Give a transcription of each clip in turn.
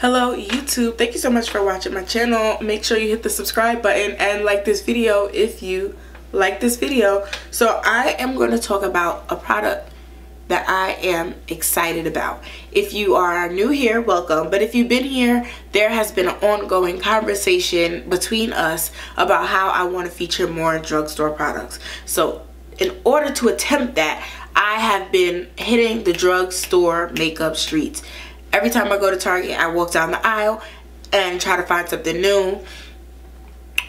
Hello YouTube, thank you so much for watching my channel. Make sure you hit the subscribe button and like this video if you like this video. So I am going to talk about a product that I am excited about. If you are new here, welcome. But if you've been here, there has been an ongoing conversation between us about how I want to feature more drugstore products. So in order to attempt that, I have been hitting the drugstore makeup streets every time I go to Target, I walk down the aisle and try to find something new.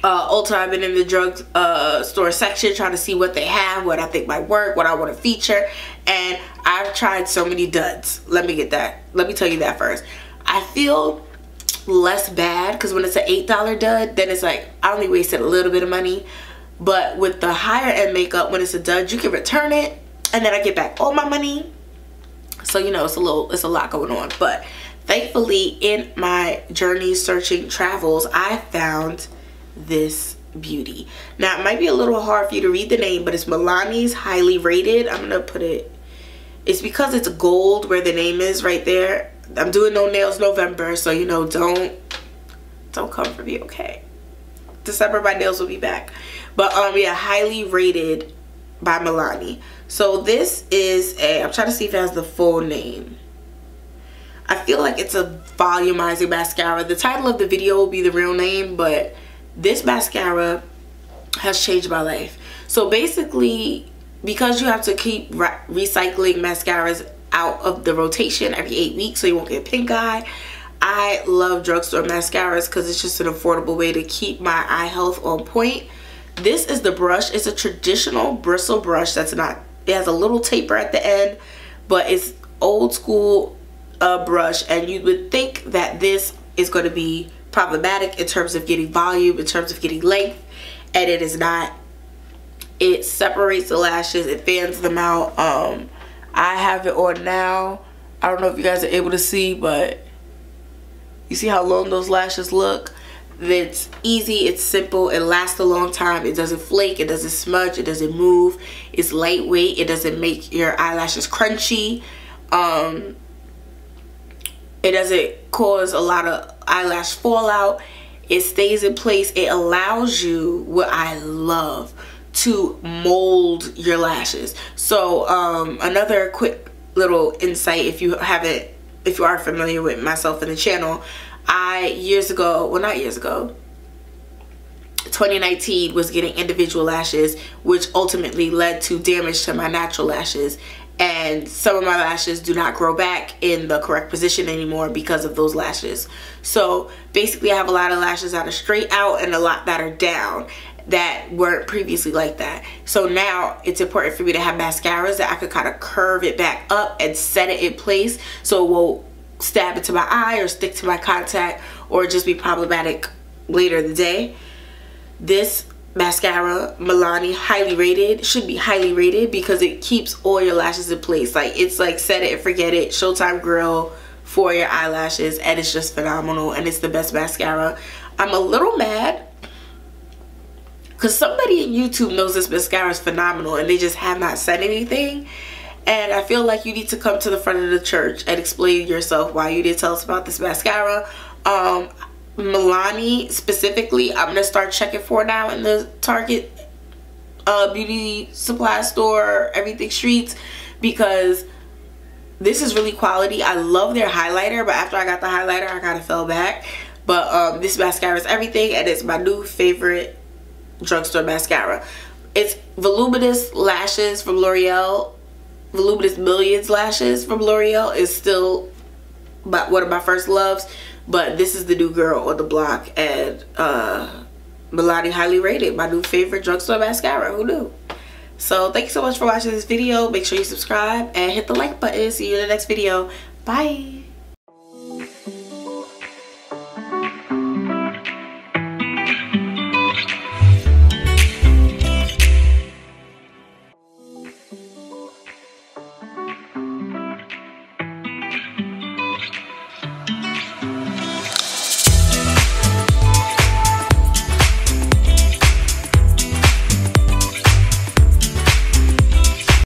Uh, Ulta, I've been in the drug uh, store section trying to see what they have, what I think might work, what I want to feature. And I've tried so many duds. Let me get that. Let me tell you that first. I feel less bad because when it's an $8 dud, then it's like I only wasted a little bit of money. But with the higher end makeup, when it's a dud, you can return it and then I get back all my money so you know it's a little it's a lot going on. But thankfully in my journey searching travels i found this beauty. Now it might be a little hard for you to read the name but it's milani's highly rated. I'm gonna put it it's because it's gold where the name is right there. I'm doing no nails november so you know don't don't come for me okay? December my nails will be back. But um yeah highly rated by milani so this is a, I'm trying to see if it has the full name. I feel like it's a volumizing mascara. The title of the video will be the real name, but this mascara has changed my life. So basically, because you have to keep re recycling mascaras out of the rotation every eight weeks so you won't get pink eye, I love drugstore mascaras because it's just an affordable way to keep my eye health on point. This is the brush. It's a traditional bristle brush that's not it has a little taper at the end, but it's old school uh, brush and you would think that this is going to be problematic in terms of getting volume, in terms of getting length, and it is not. It separates the lashes, it fans them out. Um, I have it on now. I don't know if you guys are able to see, but you see how long those lashes look? That's easy it's simple it lasts a long time it doesn't flake it doesn't smudge it doesn't move it's lightweight it doesn't make your eyelashes crunchy um it doesn't cause a lot of eyelash fallout it stays in place it allows you what i love to mold your lashes. So um another quick little insight if you haven't if you are familiar with myself and the channel I years ago, well not years ago, 2019 was getting individual lashes which ultimately led to damage to my natural lashes. And some of my lashes do not grow back in the correct position anymore because of those lashes. So basically I have a lot of lashes that are straight out and a lot that are down that weren't previously like that. So now it's important for me to have mascaras that I could kind of curve it back up and set it in place so it will stab into my eye or stick to my contact or just be problematic later in the day. This mascara, Milani, highly rated, should be highly rated because it keeps all your lashes in place. Like it's like set it and forget it, Showtime Grill for your eyelashes and it's just phenomenal and it's the best mascara. I'm a little mad because somebody in YouTube knows this mascara is phenomenal and they just have not said anything and I feel like you need to come to the front of the church and explain yourself why you didn't tell us about this mascara. Um, Milani specifically, I'm to start checking for now in the Target uh, beauty supply store, everything streets, because this is really quality. I love their highlighter, but after I got the highlighter, I kind of fell back. But um, this mascara is everything, and it's my new favorite drugstore mascara. It's Voluminous Lashes from L'Oreal Voluminous Millions Lashes from L'Oreal is still one of my first loves. But this is the new girl on the block. And uh, Milani highly rated. My new favorite drugstore mascara. Who knew? So thank you so much for watching this video. Make sure you subscribe and hit the like button. See you in the next video. Bye.